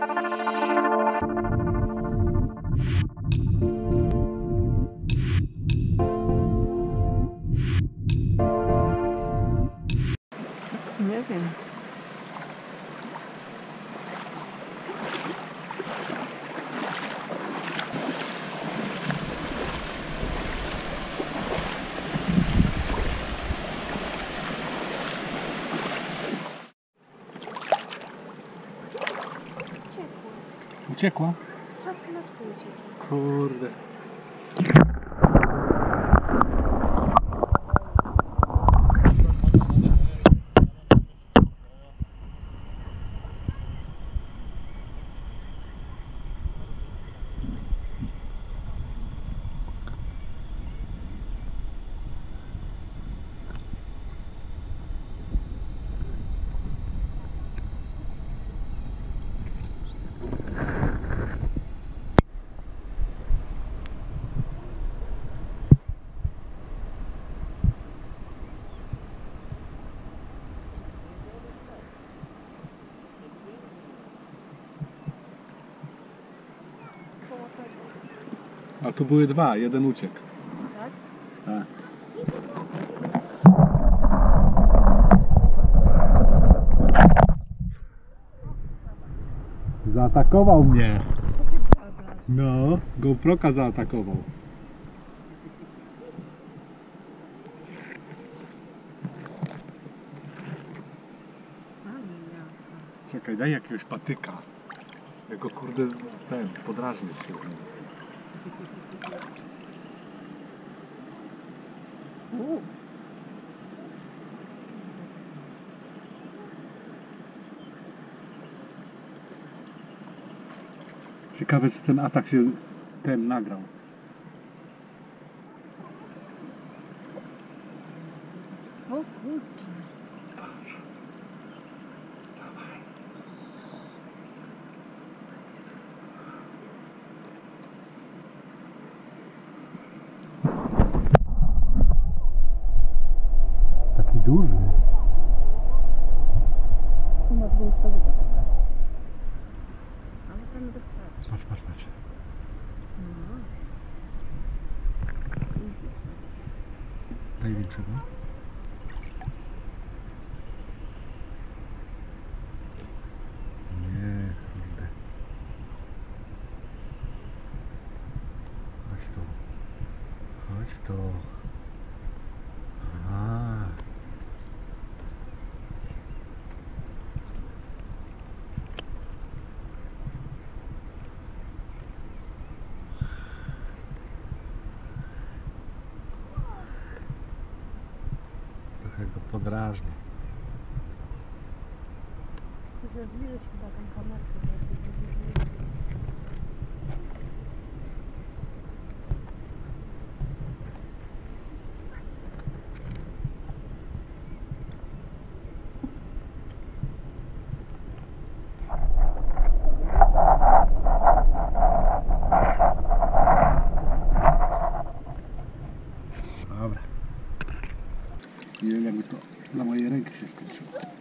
Nie Uciekła? Kurde. A tu były dwa, jeden uciekł. Tak? Tak. Zaatakował mnie. No, GoProka zaatakował. Czekaj, daj jakiegoś patyka. Ja go kurde z ten, podrażnić się z nim. Ciekawe czy ten atak się ten nagrał. O kurczę. Duży. Tu ma dwóch powodów. Ale ten wystarczy. Patrz, patrz, patrz. No. Sobie. Daj większego. Nie, kurde. Chodź tu. Chodź tu. Go podrażni. Muszę zbliżyć chyba tą kamerkę. Dankeschön.